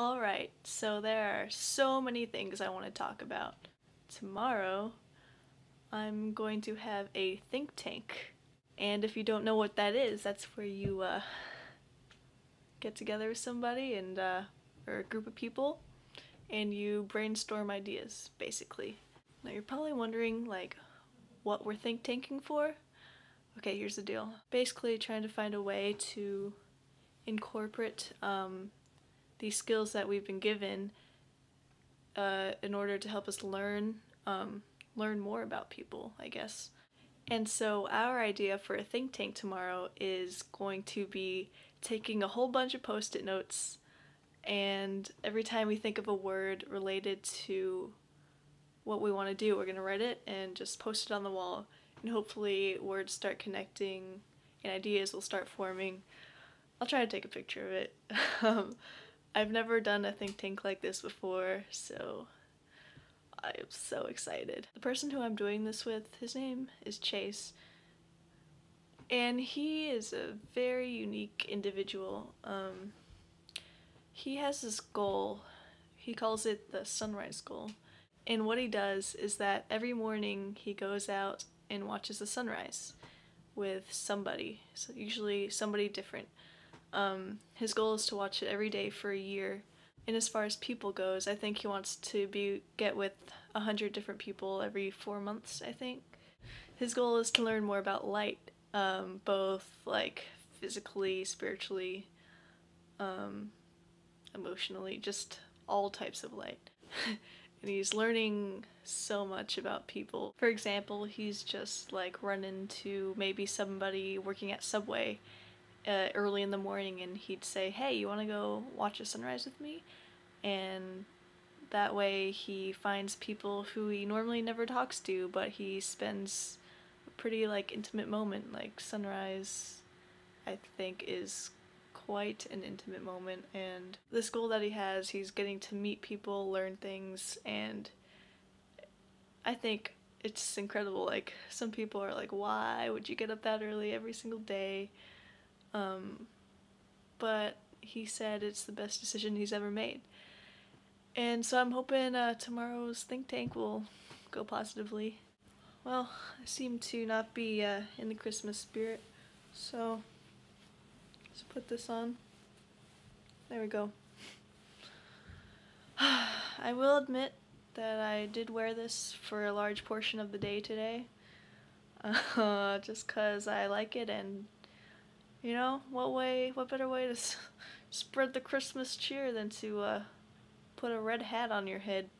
Alright, so there are so many things I want to talk about. Tomorrow, I'm going to have a think tank. And if you don't know what that is, that's where you uh, get together with somebody and uh, or a group of people and you brainstorm ideas, basically. Now you're probably wondering like what we're think tanking for. Okay, here's the deal. Basically trying to find a way to incorporate um, these skills that we've been given uh, in order to help us learn um, learn more about people, I guess. And so our idea for a think tank tomorrow is going to be taking a whole bunch of post-it notes and every time we think of a word related to what we want to do, we're going to write it and just post it on the wall and hopefully words start connecting and ideas will start forming. I'll try to take a picture of it. I've never done a think tank like this before, so I am so excited. The person who I'm doing this with, his name is Chase, and he is a very unique individual. Um, he has this goal, he calls it the sunrise goal, and what he does is that every morning he goes out and watches the sunrise with somebody, so usually somebody different. Um, his goal is to watch it every day for a year. And as far as people goes, I think he wants to be get with a hundred different people every four months. I think his goal is to learn more about light, um, both like physically, spiritually, um, emotionally, just all types of light. and he's learning so much about people. For example, he's just like run into maybe somebody working at Subway uh, early in the morning and he'd say, hey, you want to go watch a sunrise with me? And that way he finds people who he normally never talks to, but he spends a pretty like intimate moment, like sunrise I think is quite an intimate moment and this goal that he has, he's getting to meet people, learn things, and I think it's incredible. Like some people are like, why would you get up that early every single day? Um, but he said it's the best decision he's ever made. And so I'm hoping uh, tomorrow's think tank will go positively. Well, I seem to not be uh, in the Christmas spirit, so let's put this on. There we go. I will admit that I did wear this for a large portion of the day today, uh, just cause I like it and you know, what way, what better way to spread the Christmas cheer than to uh, put a red hat on your head.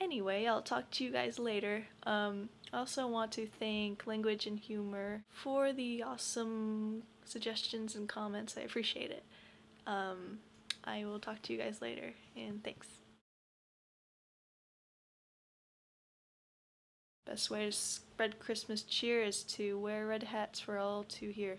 Anyway, I'll talk to you guys later. Um, I also want to thank Language and Humor for the awesome suggestions and comments. I appreciate it. Um, I will talk to you guys later, and thanks. Best way to spread Christmas cheer is to wear red hats for all to hear.